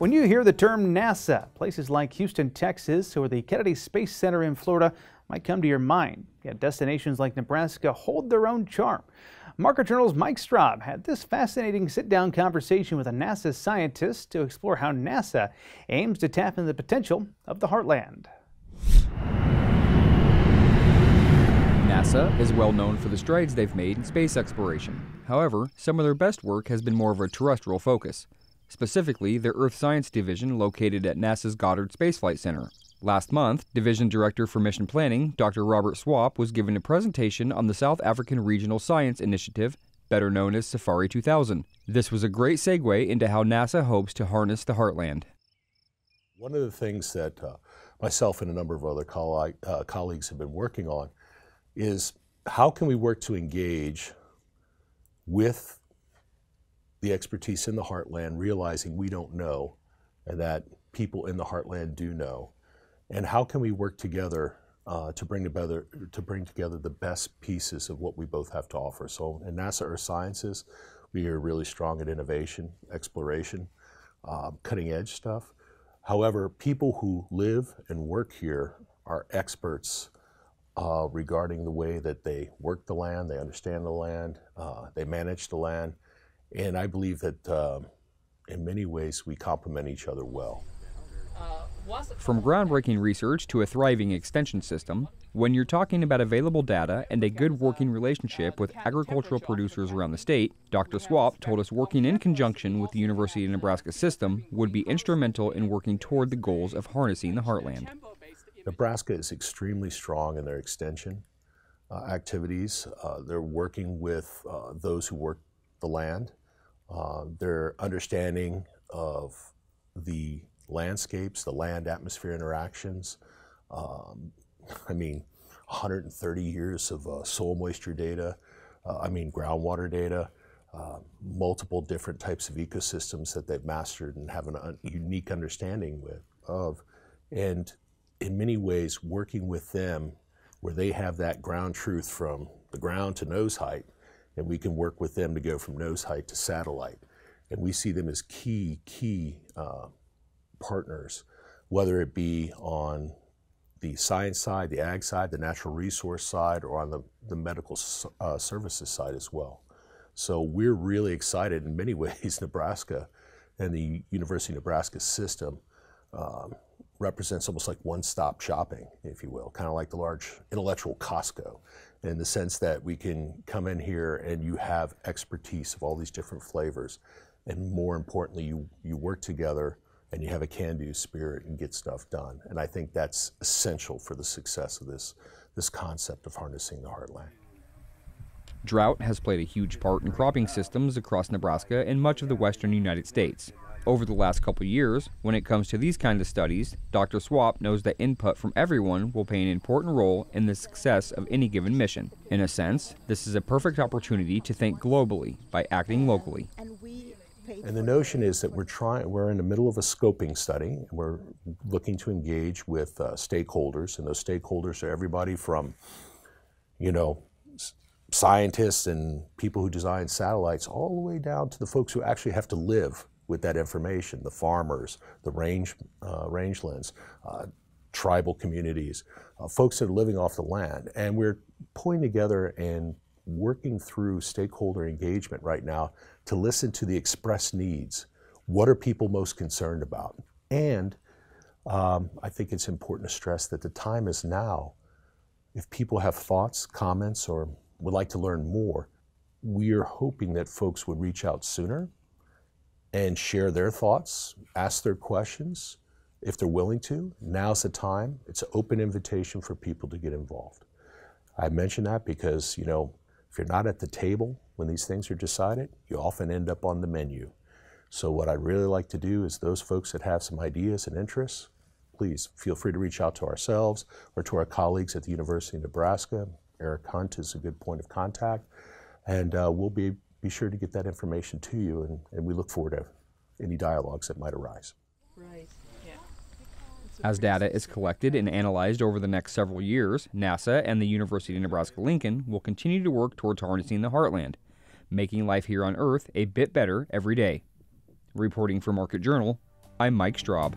When you hear the term NASA, places like Houston, Texas, or the Kennedy Space Center in Florida might come to your mind. Yet destinations like Nebraska hold their own charm. Market Journal's Mike Straub had this fascinating sit-down conversation with a NASA scientist to explore how NASA aims to tap into the potential of the heartland. NASA is well known for the strides they've made in space exploration. However, some of their best work has been more of a terrestrial focus specifically their Earth Science Division located at NASA's Goddard Space Flight Center. Last month, Division Director for Mission Planning, Dr. Robert Swap, was given a presentation on the South African Regional Science Initiative, better known as Safari 2000. This was a great segue into how NASA hopes to harness the heartland. One of the things that uh, myself and a number of other uh, colleagues have been working on is how can we work to engage with the expertise in the heartland, realizing we don't know and that people in the heartland do know. And how can we work together uh, to bring together to bring together the best pieces of what we both have to offer? So in NASA Earth Sciences, we are really strong at innovation, exploration, um, cutting edge stuff. However, people who live and work here are experts uh, regarding the way that they work the land, they understand the land, uh, they manage the land, and I believe that uh, in many ways we complement each other well. From groundbreaking research to a thriving extension system, when you're talking about available data and a good working relationship with agricultural producers around the state, Dr. Swap told us working in conjunction with the University of Nebraska system would be instrumental in working toward the goals of harnessing the heartland. Nebraska is extremely strong in their extension uh, activities. Uh, they're working with uh, those who work the land uh, their understanding of the landscapes, the land atmosphere interactions. Um, I mean, 130 years of uh, soil moisture data, uh, I mean, groundwater data, uh, multiple different types of ecosystems that they've mastered and have a unique understanding with, of. And in many ways, working with them where they have that ground truth from the ground to nose height and we can work with them to go from nose height to satellite. And we see them as key, key uh, partners, whether it be on the science side, the ag side, the natural resource side, or on the, the medical uh, services side as well. So we're really excited in many ways, Nebraska and the University of Nebraska system um, represents almost like one-stop shopping, if you will, kind of like the large intellectual Costco in the sense that we can come in here and you have expertise of all these different flavors. And more importantly, you, you work together and you have a can-do spirit and get stuff done. And I think that's essential for the success of this, this concept of harnessing the heartland. Drought has played a huge part in cropping systems across Nebraska and much of the western United States. Over the last couple years, when it comes to these kind of studies, Dr. Swap knows that input from everyone will play an important role in the success of any given mission. In a sense, this is a perfect opportunity to think globally by acting locally. And the notion is that we're trying, we're in the middle of a scoping study, and we're looking to engage with uh, stakeholders, and those stakeholders are everybody from, you know, scientists and people who design satellites, all the way down to the folks who actually have to live with that information, the farmers, the range, uh, rangelands, uh, tribal communities, uh, folks that are living off the land. And we're pulling together and working through stakeholder engagement right now to listen to the express needs. What are people most concerned about? And um, I think it's important to stress that the time is now. If people have thoughts, comments, or would like to learn more, we are hoping that folks would reach out sooner and share their thoughts, ask their questions if they're willing to. Now's the time. It's an open invitation for people to get involved. I mention that because, you know, if you're not at the table when these things are decided, you often end up on the menu. So what I'd really like to do is those folks that have some ideas and interests, please feel free to reach out to ourselves or to our colleagues at the University of Nebraska. Eric Hunt is a good point of contact. And uh, we'll be be sure to get that information to you, and, and we look forward to any dialogues that might arise. Right. Yeah. As data is collected and analyzed over the next several years, NASA and the University of Nebraska Lincoln will continue to work towards harnessing the heartland, making life here on Earth a bit better every day. Reporting for Market Journal, I'm Mike Straub.